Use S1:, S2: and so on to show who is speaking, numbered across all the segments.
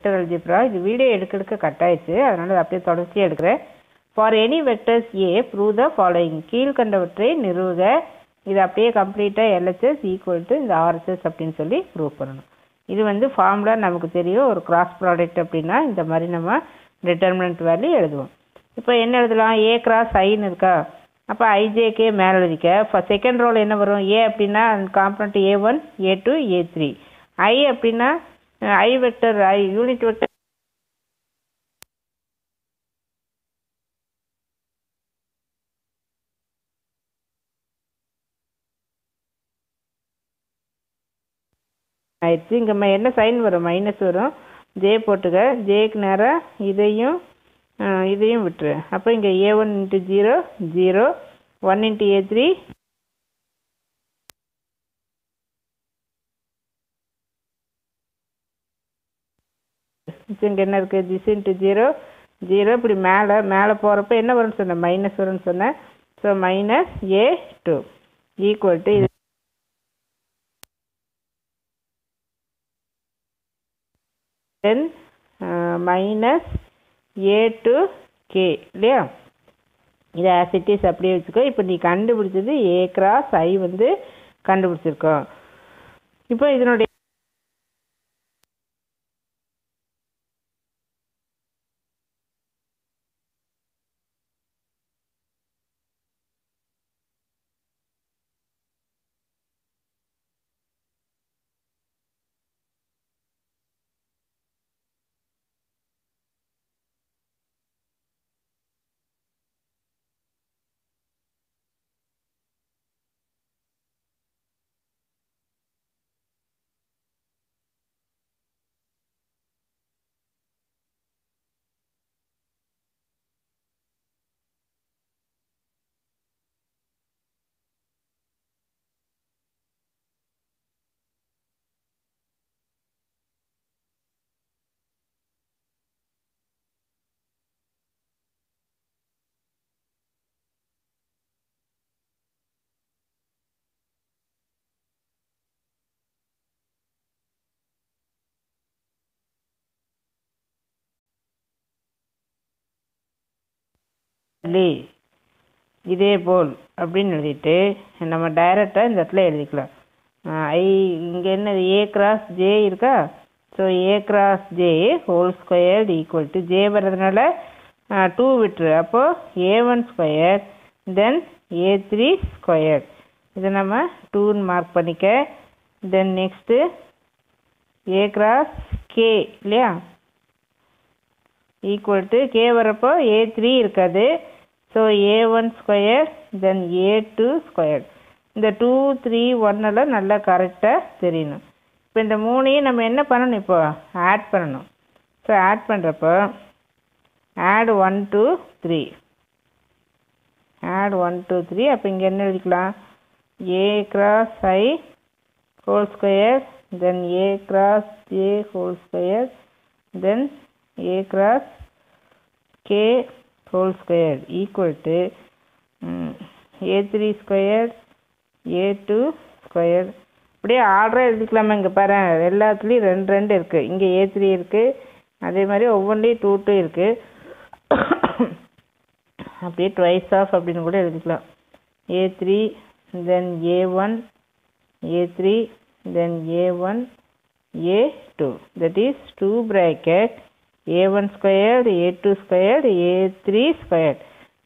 S1: Vector algebra இது video எடுக்க எடுக்க கட் ஆயிடுச்சு. அதனால் அதை அப்படியே தொடர்ச்சியாக எடுக்கிறேன். For any vectors A prove the following கீழ்கண்டவற்றை நிறுவுக. இது அப்படியே கம்ப்ளீட்டாக எல்ஹெச்எஸ் ஈக்குவல் டு இந்த ஆர்எஸ்எஸ் அப்படின்னு சொல்லி ப்ரூவ் பண்ணணும். இது வந்து ஃபார்முலா நமக்கு தெரியும். ஒரு கிராஸ் ப்ராடக்ட் அப்படின்னா இந்த மாதிரி நம்ம டிட்டர்மினன்ட் வேல்யூ எழுதுவோம். இப்போ என்ன எழுதலாம்? ஏ கிராஸ் ஐன்னு இருக்கா? அப்போ ஐஜேக்கே மேலே எழுதிக்க. இப்போ செகண்ட் ரோல் என்ன வரும்? ஏ அப்படின்னா component A one A two A three I அப்படின்னா I vector I unit vector ஆயிடுச்சு. இங்கே என்ன சைன் வரும்? மைனஸ் வரும். ஜே போட்டுக்க. ஜேக்கு நேராக இதையும் இதையும் விட்டுரு. அப்போ இங்கே A one into zero zero one into A three இங்கே என்ன இருக்குது திஸ் இன்ட்டு ஜீரோ ஜீரோ இப்படி மேலே மேலே போகிறப்ப என்ன வரும்னு சொன்னேன்? மைனஸ் வரும்னு சொன்னேன். So minus A two equal to இது. Then minus A two K இல்லையா? இதை ஆசிட்டிஸ் அப்படியே வச்சுக்கோ. இப்போ நீ கண்டுபிடிச்சது ஏ கிராஸ் ஐ வந்து கண்டுபிடிச்சிருக்கோம். இப்போ இதனுடைய லி இதே போல் அப்படின்னு எழுதிட்டு நம்ம டைரெக்டாக இந்த இடத்துல எழுதிக்கலாம். ஐ இங்கே என்ன ஏ கிராஸ் ஜே இருக்கா? So a cross j whole squared equal to j வர்றதுனால டூ விட்டுரு. அப்போது a one square then a three square இதை நம்ம டூன்னு மார்க் பண்ணிக்க. Then next a cross k இல்லையா? ஈக்குவல் டு கே வரப்போ ஏ த்ரீ இருக்காது. So a one square then a two square இந்த டூ த்ரீ ஒன்னெல்லாம் நல்லா கரெக்டாக தெரியணும். இப்போ இந்த மூணையும் நம்ம என்ன பண்ணணும் இப்போ? ஆட் பண்ணணும். ஸோ ஆட் பண்ணுறப்போ add one two three add one two three அப்போ இங்கே என்ன எழுதிக்கலாம்? A cross i whole square then a cross j whole square then a cross cross k whole square equal to mm, ம், a3 square a2 square. அப்படியே ஆர்டராக எழுதிக்கலாமா இங்கே பாரு. எல்லாத்துலேயும் ரெண்டு ரெண்டு இருக்குது இங்கே ஏ த்ரீ இருக்குது அதே மாதிரி ஒவ்வொன்றிலையும் டூ டூ இருக்குது அப்படியே ட்வைஸ் ஆஃப் அப்படின்னு கூட எழுதிக்கலாம். A three then a one a three then a one a two that is two bracket a1 squared, a2 squared, a3 squared.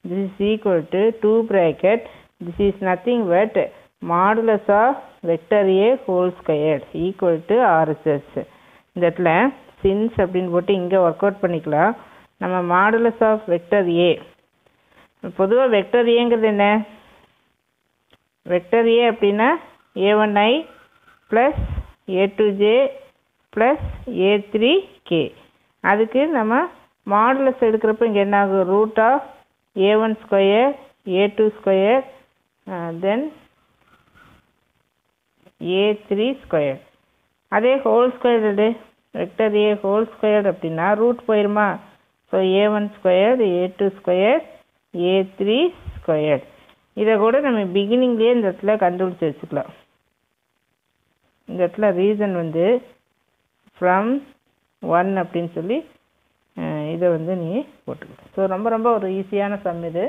S1: This is equal to 2 bracket. This is nothing but modulus of vector a whole squared equal to RSS. இந்த இடத்துல since அப்படின்னு போட்டு இங்கே work out பண்ணிக்கலாம் நம்ம modulus of vector ஏ பொதுவாக vector ஏங்கிறது என்ன வெக்டர் ஏ அப்படின்னா a one i plus a two j plus a three k அதுக்கு நம்ம மாடுலஸ் எடுக்கிறப்ப இங்கே என்ன ஆகும்? Root of a one square a two square then a three square அதே ஹோல் ஸ்கொயர் எடு. வெக்டர் ஏ ஹோல் ஸ்கொயர் அப்படின்னா ரூட் போயிருமா? So a one square a two square a three square இதை கூட நம்ம பிகினிங்லேயே இந்த இடத்துல கண்டுபிடிச்சி வச்சுக்கலாம். இந்த இடத்துல ரீசன் வந்து ஃப்ரம் ஒன் அப்படின்னு சொல்லி இதை வந்து நீ போட்டுக்கணும் ஸோ ரொம்ப ரொம்ப ஒரு ஈஸியான சம் இது.